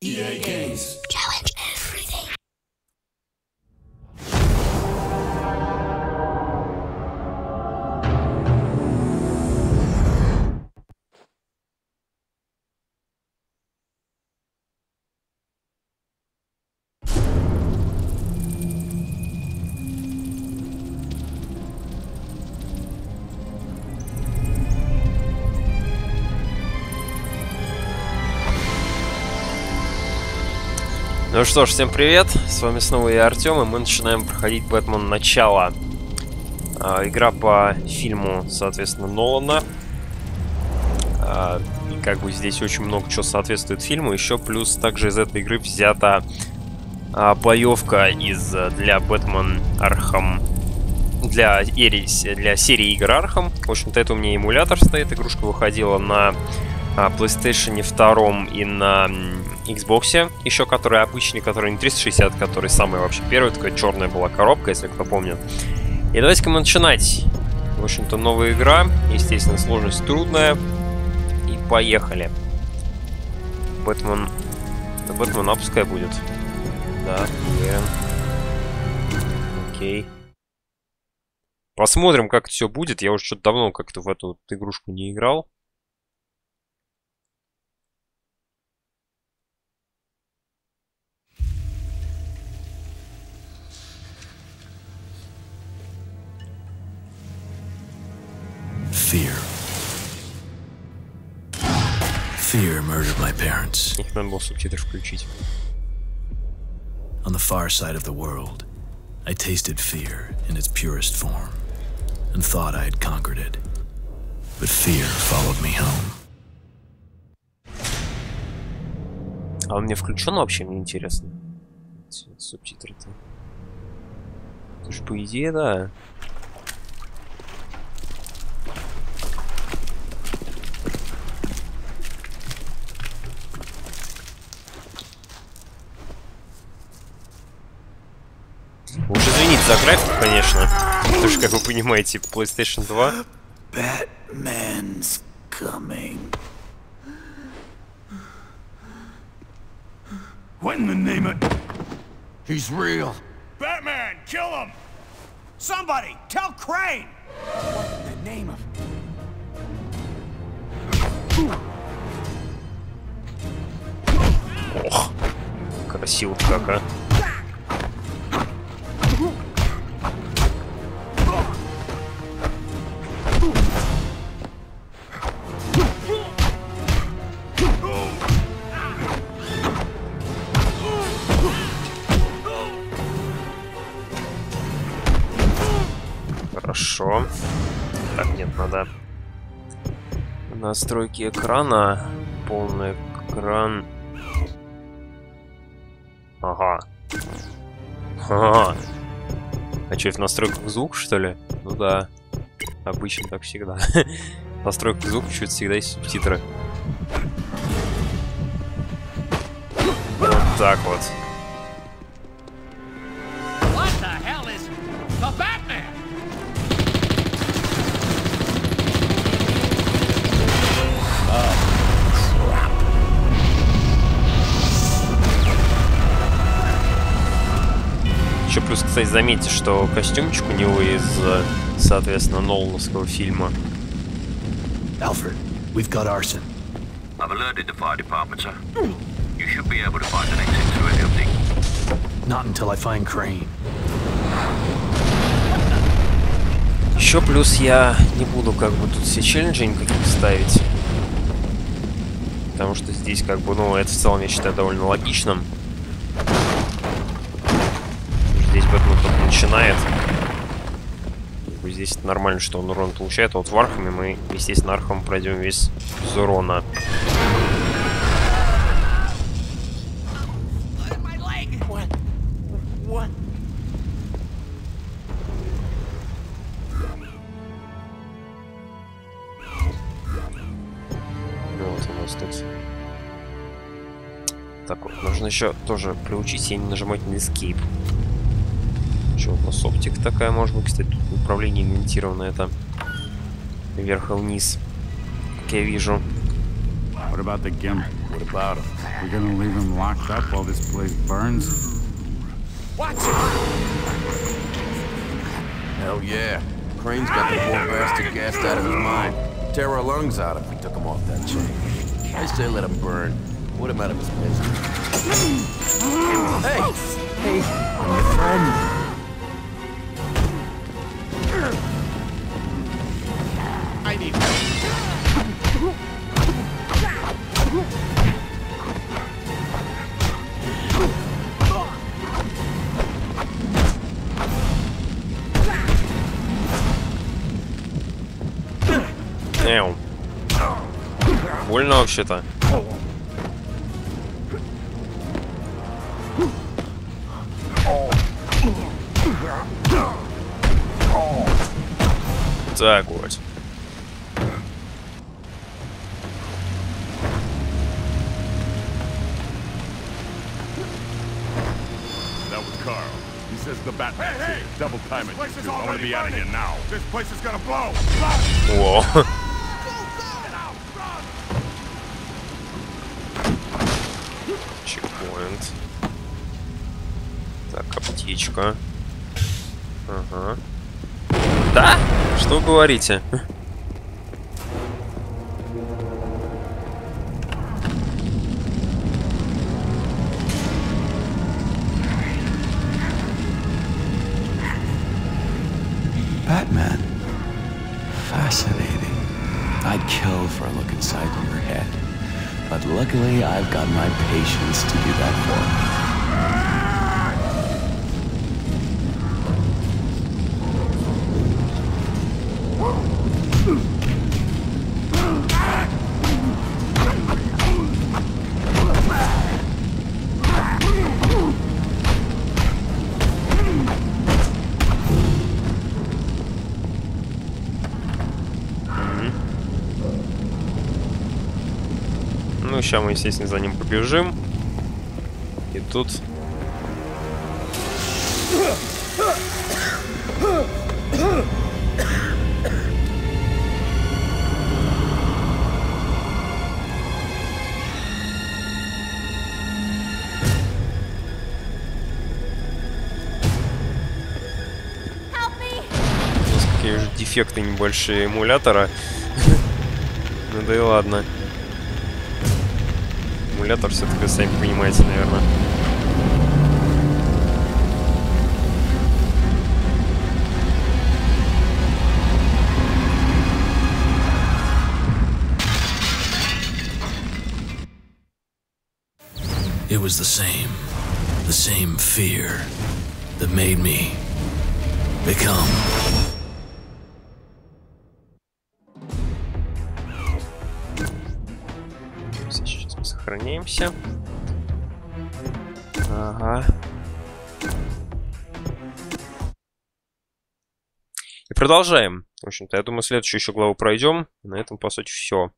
EA Games. Ну что ж, всем привет, с вами снова я, Артем, и мы начинаем проходить Бэтмен Начало. А, игра по фильму, соответственно, Нолана. А, и как бы здесь очень много чего соответствует фильму. Еще плюс также из этой игры взята а, боевка из, для Бэтмен Архам... Для, для серии игр Архам. В общем-то, это у меня эмулятор стоит. Игрушка выходила на а, PlayStation 2 и на Xbox, еще который обычный, который не 360, который самый вообще первый, такая черная была коробка, если кто помнит. И давайте-ка мы начинать. В общем-то, новая игра, естественно, сложность трудная. И поехали. Бэтмен... Да, Бэтмен, а пускай будет. Да, уверен. Окей. Посмотрим, как все будет. Я уже что-то давно как-то в эту игрушку не играл. Fear. Fear murdered my parents. Их надо было субтитры включить. On the far side of the world, I tasted fear in its purest form and thought I had conquered it. But fear followed me home. А он мне включен вообще, мне интересно. Эти Субтитры-то. Это ж по идее, да. Конечно. Потому что, как вы понимаете, PlayStation 2 Batman's coming. What in the name of... He's real. Batman, kill him! Somebody, tell Crane! What in the name of... Ох, красиво как, а. Хорошо. Так, нет, надо настройки экрана. Полный экран. Ага. Ага. А что, в настройках звук, что ли? Ну да. Обычно так всегда. В настройках звука чуть всегда есть субтитры. Вот так вот. Плюс, кстати, заметьте, что костюмчик у него из, э, соответственно, Нолановского фильма. Alfred, we've got arson. I've alerted the fire department, sir. You should be able to find an exit through a building. Not until I find Crane. Еще плюс я не буду как бы тут все челленджи никаких ставить. Потому что здесь как бы, ну, это в целом я считаю довольно логичным. Начинает. Здесь нормально, что он урон получает. А вот в Архаме мы, естественно, Архам пройдем весь без урона. Еще тоже приучить себя не нажимать на Escape. Что у нас оптик такая, может быть, кстати, тут управление имитировано это вверх и вниз, как я вижу. What about the Gimp? What about him? We gonna leave him locked up while this place burns? Watch it! Hell yeah. Crane's got the poor bastard gassed out of his mind. Tear our lungs out if we took him off that chain. I say let him burn. Put him out of his misery. Hey! Hey, I'm your friend. Эу. Больно вообще-то. Так вот. The Batman. Hey, hey! Double time it. Dude. I want to be out of here now. This place is gonna blow! Run! Чекпоинт. Так, аптечка. Ага. Да? Что вы говорите? Patience to сейчас мы, естественно, за ним побежим. И тут... Дефекты небольшие эмулятора. Ну да и ладно. Эмулятор все-таки, сами понимаете, наверное. It was the same, the same fear that made me become. сохраняемся. Ага. И продолжаем. В общем-то, я думаю, следующую еще главу пройдем. На этом, по сути, все.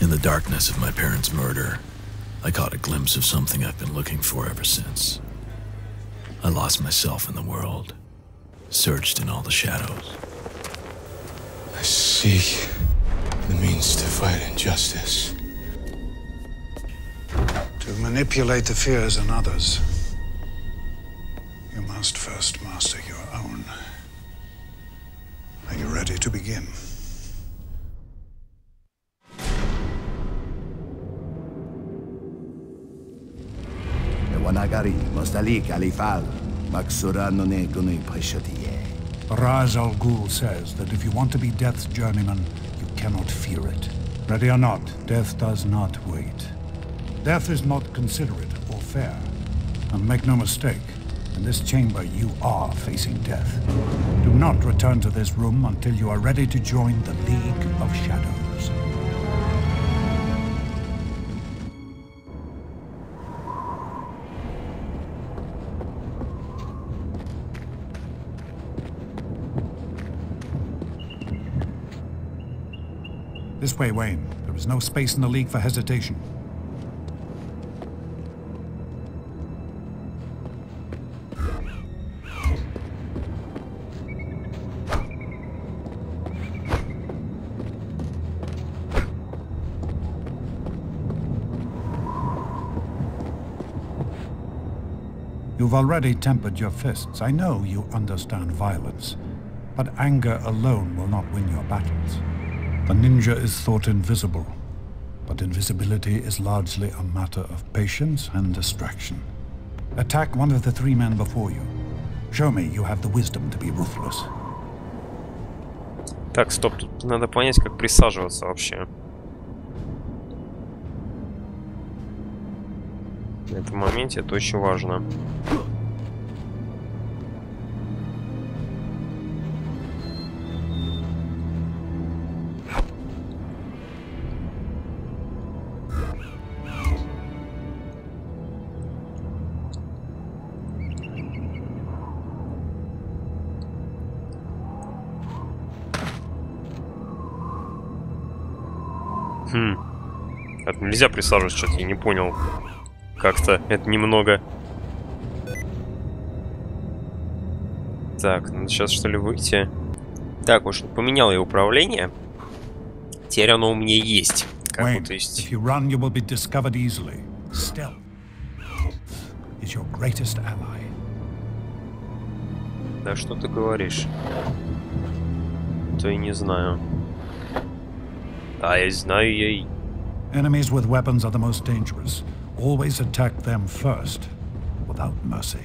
In the darkness of my parents' murder, I caught a glimpse of something I've been looking for ever since. I lost myself in the world, searched in all the shadows. I seek the means to fight injustice. To manipulate the fears in others, you must first master your own. Are you ready to begin? Wanagari, Mostali, Kalifal, Maksuranone Guni Pashotiye. Ra's al Ghul says that if you want to be Death's journeyman, you cannot fear it. Ready or not, Death does not wait. Death is not considerate or fair. And make no mistake, in this chamber you are facing death. Do not return to this room until you are ready to join the League of Shadows. Way, Wayne. There is no space in the League for hesitation. You've already tempered your fists. I know you understand violence, but anger alone will not win your battles. The ninja is thought invisible, but invisibility is largely a matter of patience and distraction. Attack one of the three men before you. Show me you have the wisdom to be ruthless. Так, стоп, тут надо понять, как присаживаться вообще. На этом моменте это очень важно. Хм. Это нельзя присаживаться, что-то я не понял. Как-то это немного... Так, надо сейчас что ли выйти? Так, уж поменял я управление. Теперь оно у меня есть. Как будто есть. Да что ты говоришь? То и не знаю. А я знаю, я и... Enemies with weapons are the most dangerous. Always attack them first, without mercy.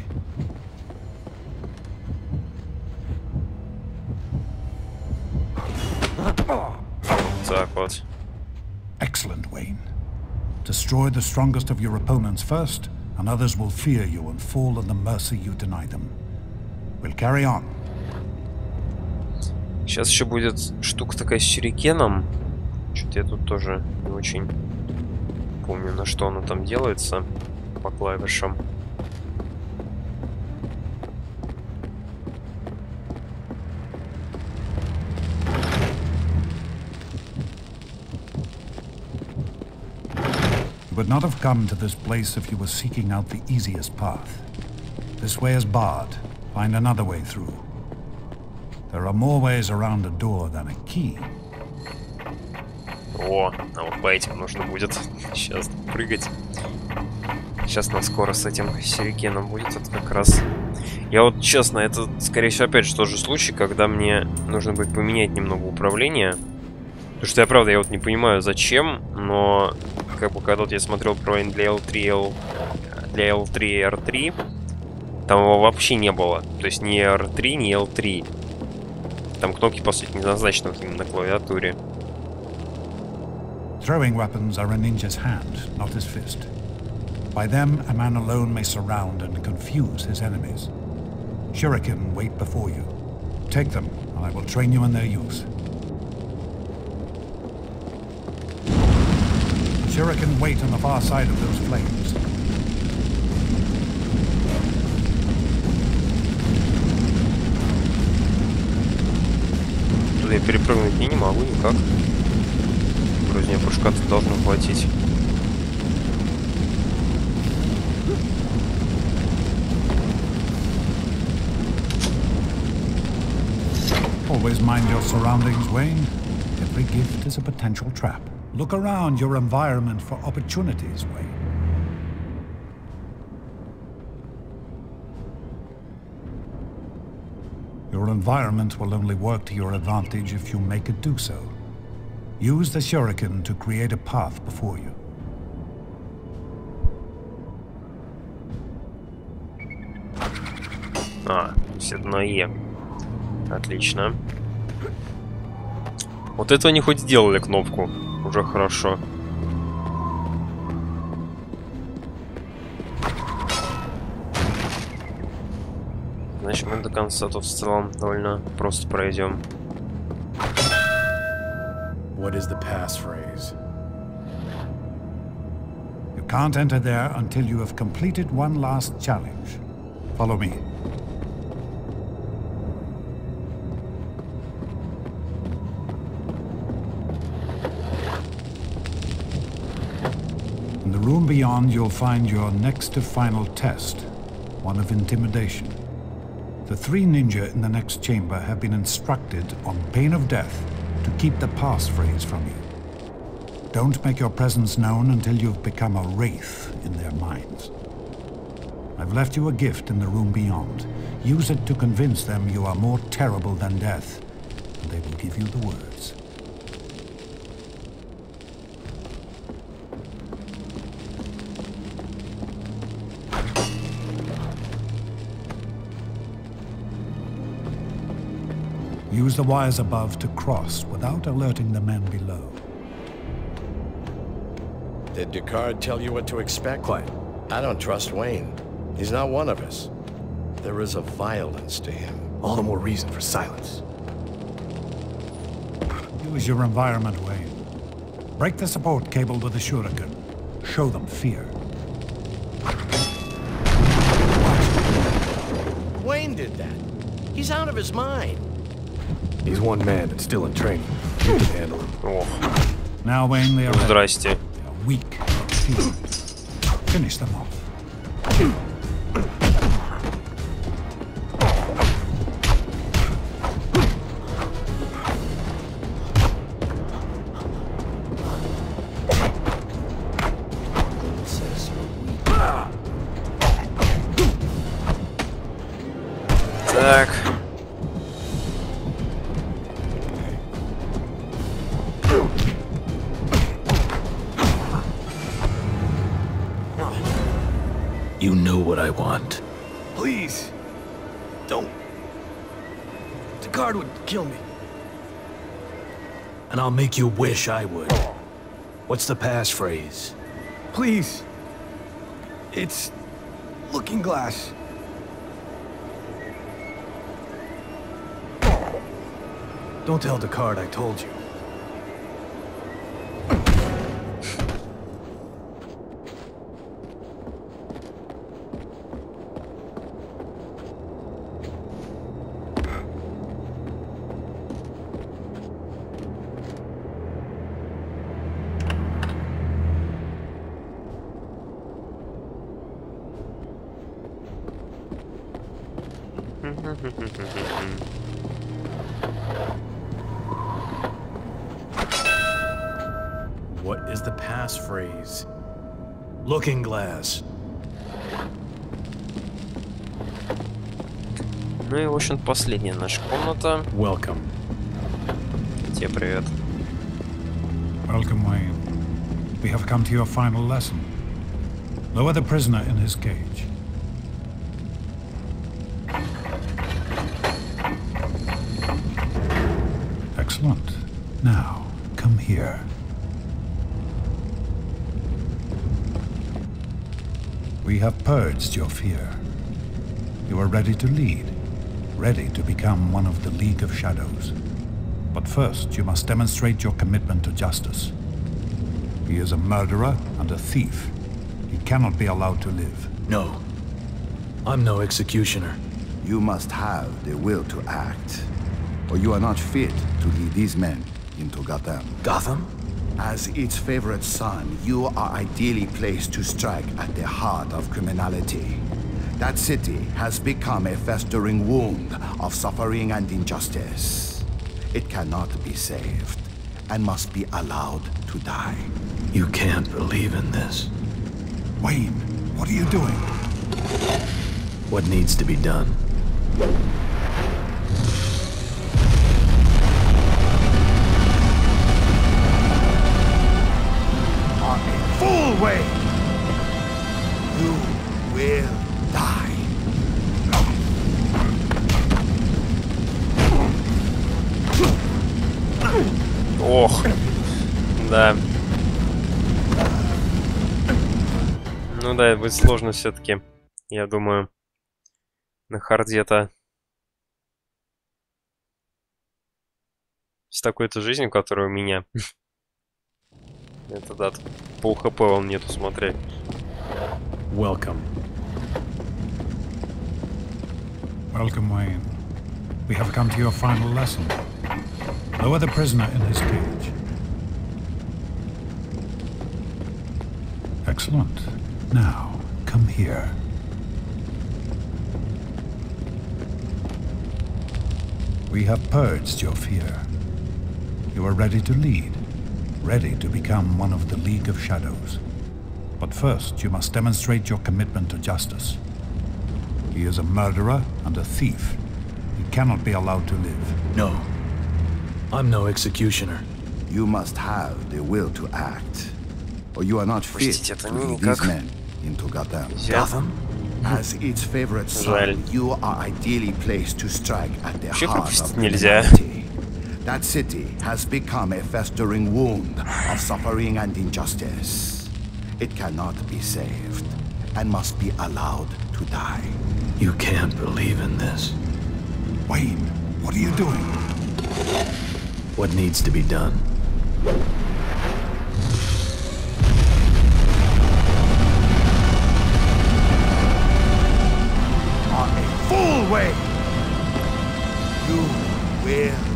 Так вот. Excellent, Wayne. Destroy the strongest of your opponents first, and others will fear you and fall at the mercy you deny them. We'll carry on. Сейчас еще будет штука такая с щерикеном. Что-то я тут тоже не очень помню, на что оно там делается по клавишам. You would not have come to this place if you were seeking out the easiest path. This way is barred. Find another way through. There are more ways around a door than a key. О, а вот по этим нужно будет сейчас прыгать. Сейчас нас скоро с этим сюрикеном будет это как раз. Я вот честно, это скорее всего опять же тот же случай, когда мне нужно будет поменять немного управление. Потому что я правда, я вот не понимаю зачем, но как бы когда вот я смотрел управление для L3, L, для L3 и R3, там его вообще не было. То есть ни R3, ни L3. Там кнопки, по сути, не назначены на клавиатуре. Throwing weapons are a ninja's hand, not his fist. By them, a man alone may surround and confuse his enemies. Shuriken wait before you. Take them, and I will train you in their use. Shuriken wait on the far side of those flames. Туда я перепрыгнуть не, не могу никак. Вроде мне прыжка тут должно хватить. Always mind your surroundings, Wayne. Every gift is a potential trap. Look around your environment for opportunities, Wayne. Your environment will only work to your advantage if you make it do so. Use the shuriken to create a path before you. А, все на Е. Отлично. Вот это они хоть сделали кнопку. Уже хорошо. Значит, мы до конца тут в целом довольно просто пройдем. What is the passphrase? You can't enter there until you have completed one last challenge. Follow me. In the room beyond, you'll find your next to final test, one of intimidation. The three ninja in the next chamber have been instructed, on pain of death, to keep the passphrase from you. Don't make your presence known until you've become a wraith in their minds. I've left you a gift in the room beyond. Use it to convince them you are more terrible than death, and they will give you the words. Use the wires above to cross without alerting the men below. Did Ducard tell you what to expect? Quite. I don't trust Wayne. He's not one of us. There is a violence to him. All the more reason for silence. Use your environment, Wayne. Break the support cable with the shuriken. Show them fear. Wayne did that. He's out of his mind. He's one man and still in training. You can handle him. Ох, Now, Wayne, they are ну, здрасте. weak. Fear. Finish them off. Так. I'll make you wish I would. What's the passphrase? Please. It's looking glass. Don't tell Ducard I told you. What is the passphrase? Looking glass. Ну и, в общем, последняя наша комната. Welcome. Тебе привет. Welcome, Wayne. We have come to your final lesson. Lower the prisoner in his cage. Excellent. Now, come here. We have purged your fear. You are ready to lead, ready to become one of the League of Shadows. But first, you must demonstrate your commitment to justice. He is a murderer and a thief. He cannot be allowed to live. No. I'm no executioner. You must have the will to act, or you are not fit to lead these men into Gotham. Gotham? As its favorite son, you are ideally placed to strike at the heart of criminality. That city has become a festering wound of suffering and injustice. It cannot be saved, and must be allowed to die. You can't believe in this. Wayne, what are you doing? What needs to be done? Wayne! You will die. Ох. Да. Ну да, будет сложно все-таки. Я думаю. На харде-то. С такой-то жизнью, которая у меня. Это да, тут пол хп он нету, смотри. Welcome. Welcome, Wayne. We have come to your final lesson. Lower the prisoner in his cage. Excellent. Now, come here. We have purged your fear. You are ready to lead, ready to become one of the League of Shadows. But first, you must demonstrate your commitment to justice. He is a murderer and a thief. He cannot be allowed to live. No. I'm no executioner. You must have the will to act, or you are not fit to lead these men into Gotham. Gotham? As its favorite son, you are ideally placed to strike at the heart of humanity. That city has become a festering wound of suffering and injustice. It cannot be saved and must be allowed to die. You can't believe in this. Wayne, what are you doing? What needs to be done? Are a fool way. You will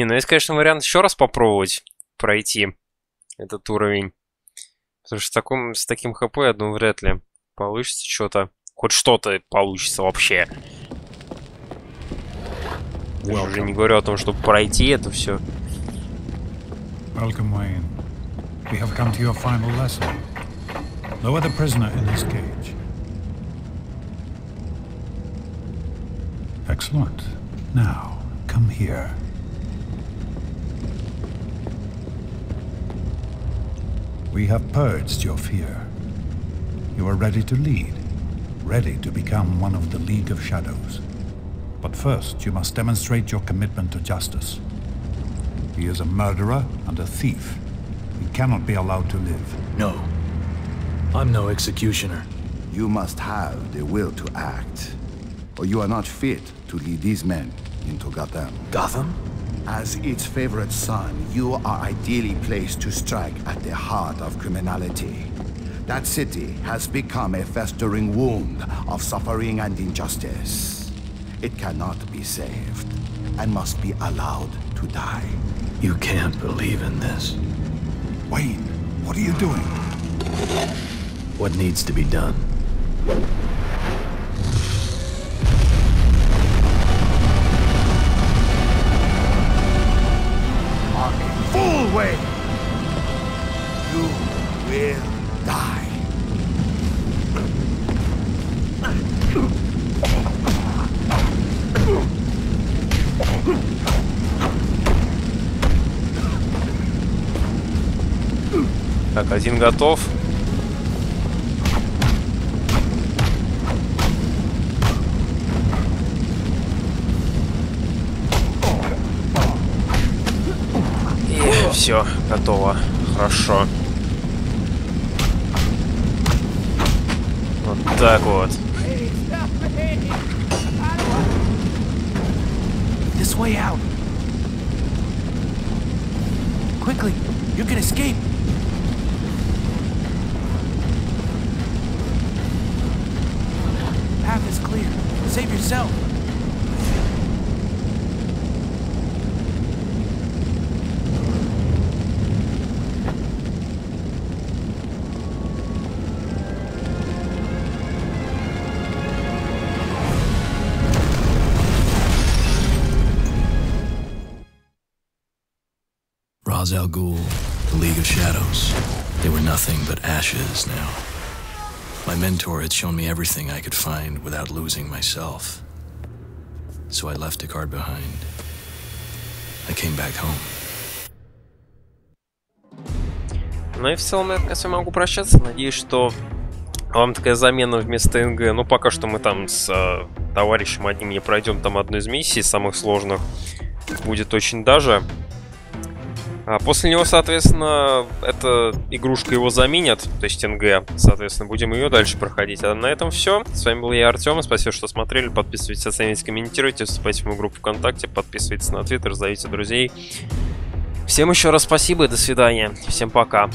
Не, ну есть, конечно, вариант еще раз попробовать пройти этот уровень. Потому что с, таком, с таким хп, я думаю, вряд ли получится что-то. Хоть что-то получится вообще. Я уже не говорю о том, чтобы пройти это все. Welcome, Wayne. We have come to your final lesson. Lower the prisoner in his cage. Excellent. Now, come here. We have purged your fear. You are ready to lead, ready to become one of the League of Shadows. But first, you must demonstrate your commitment to justice. He is a murderer and a thief. He cannot be allowed to live. No. I'm no executioner. You must have the will to act, or you are not fit to lead these men into Gotham. Gotham? As its favorite son, you are ideally placed to strike at the heart of criminality. That city has become a festering wound of suffering and injustice. It cannot be saved and must be allowed to die. You can't believe in this. Wayne, what are you doing? What needs to be done? Fool way. You will die. Так, один готов. Все, готово. Хорошо. Вот так вот. This way out. Quickly, you can escape. Path is clear. Save yourself. Ra's al Ghul, the League of Shadows. They were nothing but ashes now. My mentor had shown me everything I could find without losing myself. So I left Descartes behind. I came back home. Ну и в целом я с вами могу прощаться. Надеюсь, что вам такая замена вместо НГ. Ну, пока что мы там с э, товарищем одним не пройдем там одну из миссий, самых сложных. Будет очень даже. А после него, соответственно, эта игрушка его заменят, то есть НГ. Соответственно, будем ее дальше проходить. А на этом все. С вами был я, Артем. Спасибо, что смотрели. Подписывайтесь, оценивайте, комментируйте. Вступайте в мою группу ВКонтакте. Подписывайтесь на Твиттер, зовите друзей. Всем еще раз спасибо и до свидания. Всем пока.